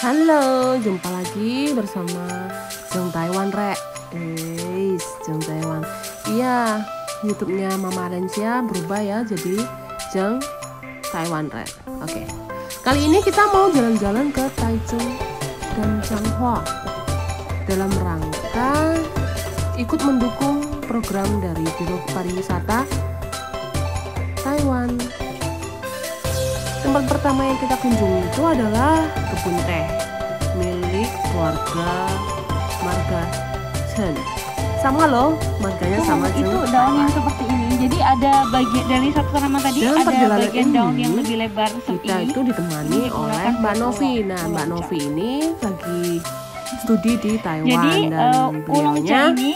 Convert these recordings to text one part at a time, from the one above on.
Halo, jumpa lagi bersama Jeng Taiwan Re. Guys, Jeng Taiwan. Iya, YouTube-nya Mama Alensia berubah ya jadi Jeng Taiwan Re. Oke. Kali ini kita mau jalan-jalan ke Taichung dan Changhua dalam rangka ikut mendukung program dari Biro Pariwisata Taiwan. Tempat pertama yang kita kunjungi itu adalah kebun teh milik keluarga Marga Chen. Sama loh, marganya sama itu Chen. daun yang seperti ini. Jadi ada bagian dari satu tanaman tadi Dalam ada bagian daun ini, yang lebih lebar seperti Kita ini. itu ditemani Ini oleh Mbak Novi. Nah, Mbak ulang Novi ini lagi studi di Taiwan Jadi dan uh, beliaunya ini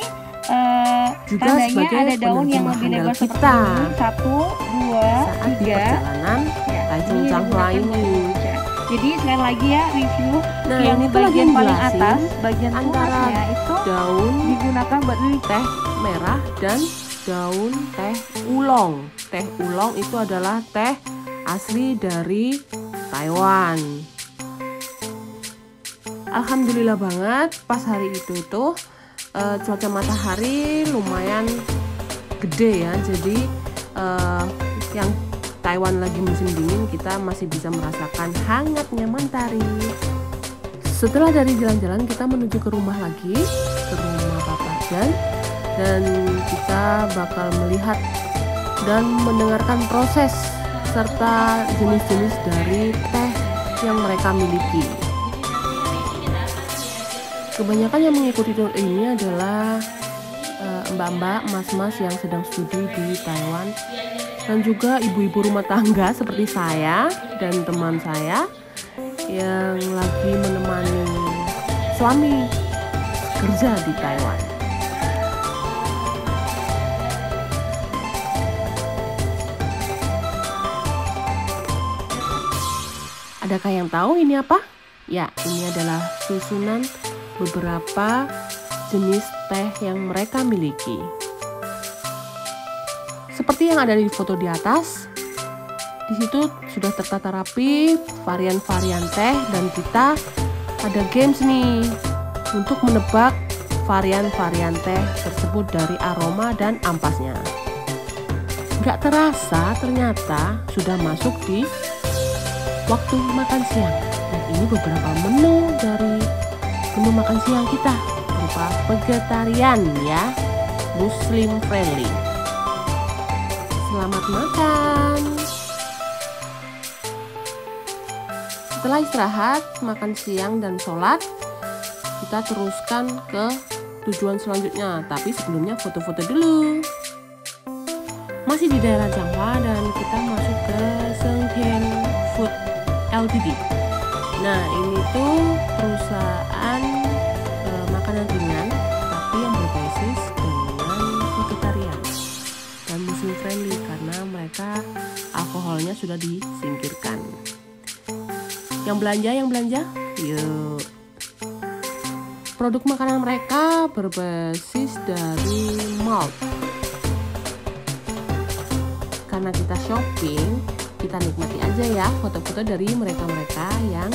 uh, juga tandanya sebagai ada daun yang lebih lebar handal seperti kita. ini. Satu, dua, saat di tiga. perjalanan Ya, Changhua digunakan ini. batu cat. Jadi sekali lagi ya review Nah, yang ini tuh bagian paling atas, bagian antara tuasnya itu daun digunakan buat teh merah dan daun teh ulong. Teh ulong itu adalah teh asli dari Taiwan. Alhamdulillah banget pas hari itu itu eh, cuaca matahari lumayan gede ya. Jadi eh, yang Taiwan lagi musim dingin kita masih bisa merasakan hangatnya mentari. Setelah dari jalan-jalan kita menuju ke rumah lagi, ke rumah Bapak Jan dan kita bakal melihat dan mendengarkan proses serta jenis-jenis dari teh yang mereka miliki. Kebanyakan yang mengikuti tour ini adalah eh, mbak-mbak, mas-mas yang sedang studi di Taiwan dan juga ibu-ibu rumah tangga seperti saya dan teman saya yang lagi menemani suami kerja di Taiwan. Adakah yang tahu ini apa? Ya, ini adalah susunan beberapa jenis teh yang mereka miliki. Seperti yang ada di foto di atas, di situ sudah tertata rapi varian-varian teh dan kita ada games nih untuk menebak varian-varian teh tersebut dari aroma dan ampasnya. Gak terasa ternyata sudah masuk di waktu makan siang. Dan ini beberapa menu dari menu makan siang kita berupa vegetarian ya, muslim friendly. Selamat makan. Setelah istirahat, makan siang dan sholat, kita teruskan ke tujuan selanjutnya. Tapi sebelumnya foto-foto dulu. Masih di daerah Changhua dan kita masuk ke Sengpian Food Ltd. Nah, ini tuh perusahaan mereka alkoholnya sudah disingkirkan. Yang belanja, yang belanja, yuk. Produk makanan mereka berbasis dari malt. Karena kita shopping, kita nikmati aja ya foto-foto dari mereka-mereka yang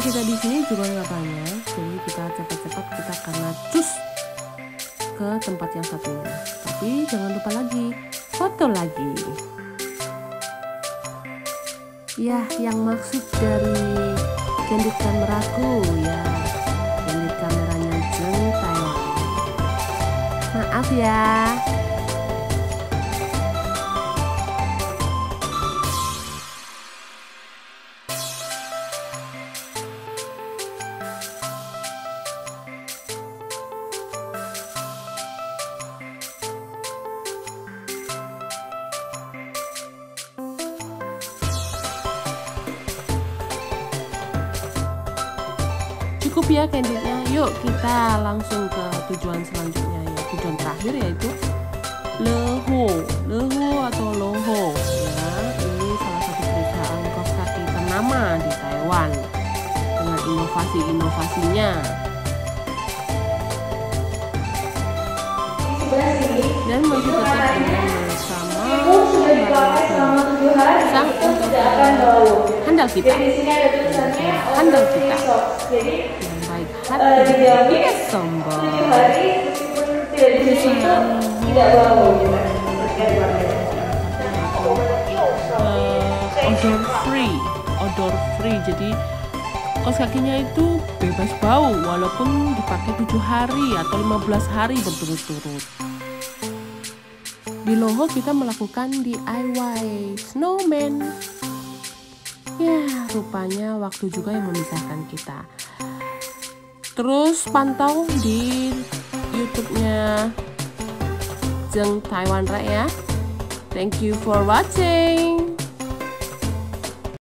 Kita di sini juga nggak banyak, jadi kita cepat-cepat kita karena cus ke tempat yang satunya. Tapi jangan lupa lagi foto lagi. Ya, yang maksud dari candid kameraku ya, candid kameranya Jeng. Maaf ya. Cukup ya candidnya. Yuk kita langsung ke tujuan selanjutnya ya. Tujuan terakhir yaitu Leho, Leho atau Loho ya. Ini salah satu perusahaan kaos kaki pertama di Taiwan dengan inovasi-inovasinya. Dan masih tetap dengan bersama sang handal kita, handal kita yang baik hati, tidak sombong. Eh, odor free, odor free. Jadi kaos kakinya itu bebas bau walaupun dipakai 7 hari atau 15 hari berturut-turut. Di Loho kita melakukan DIY snowman. Ya, rupanya waktu juga yang memisahkan kita. Terus pantau di YouTube-nya Jeng Taiwan Rai ya. Thank you for watching.